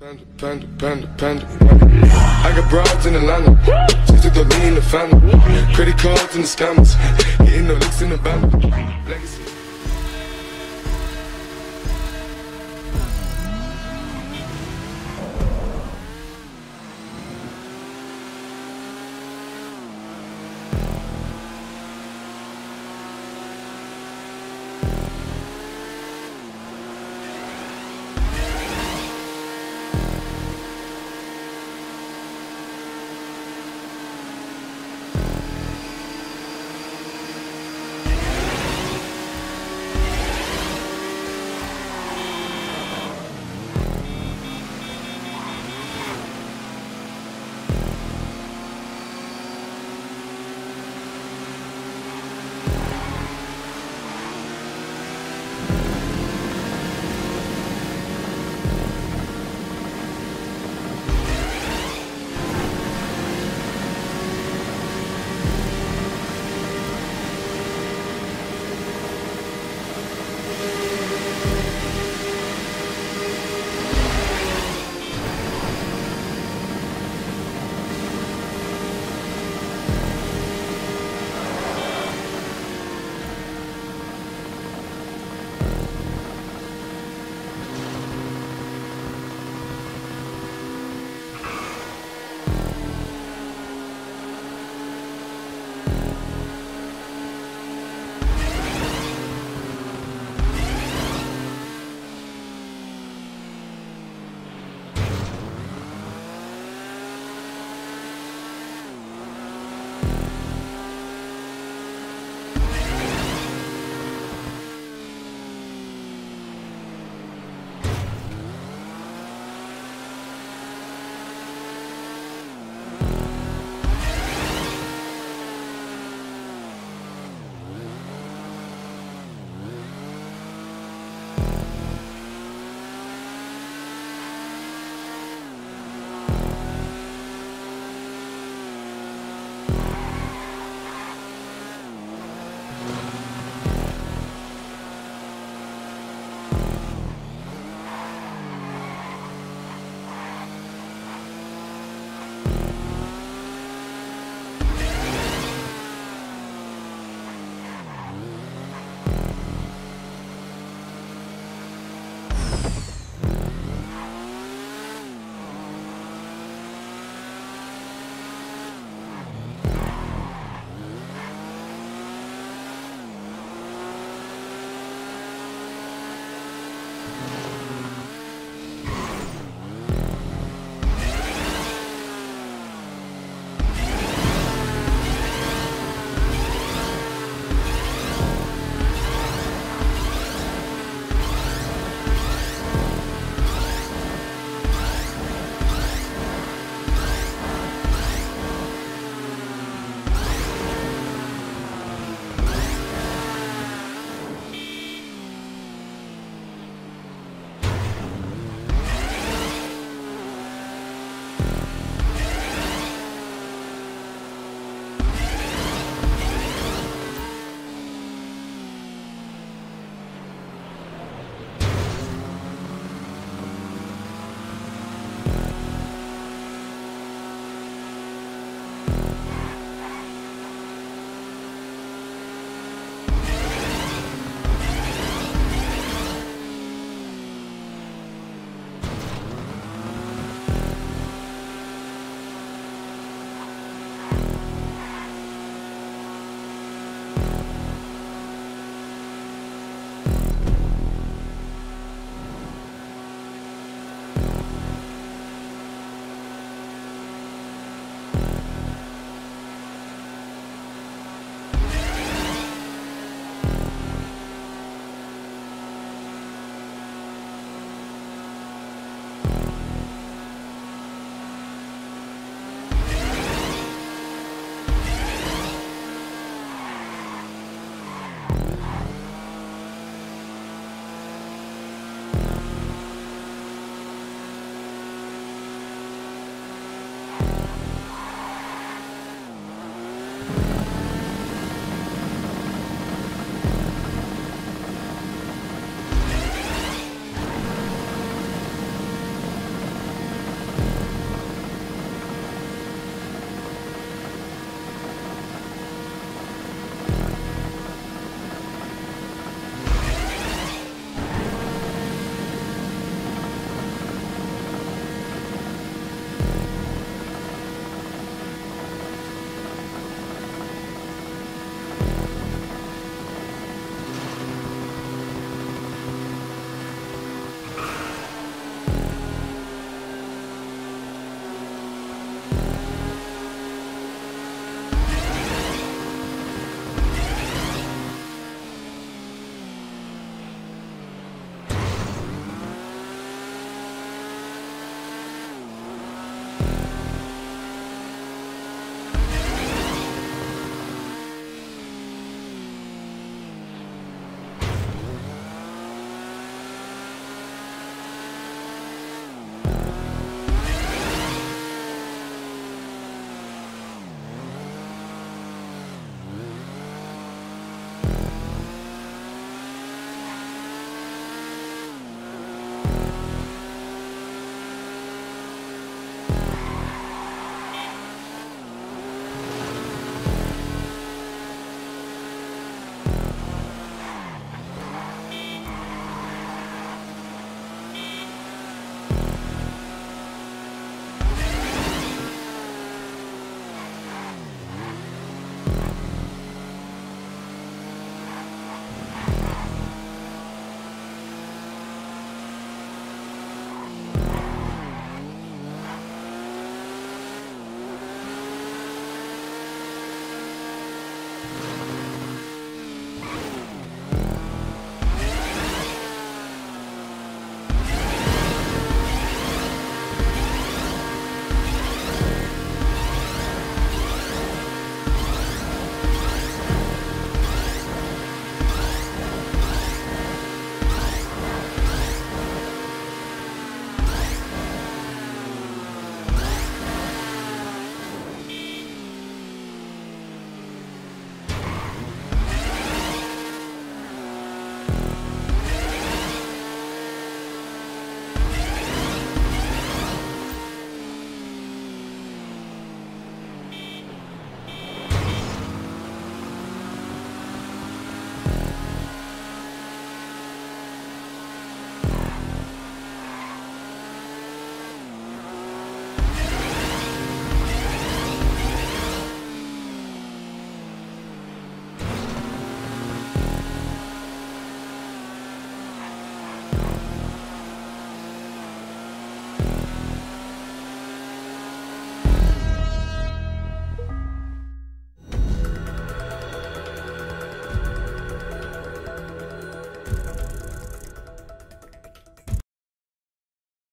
Panda, panda, panda, panda. I got broads in Atlanta. She took the lean in the family. Credit cards and the scammers. Getting the licks in the band. Legacy.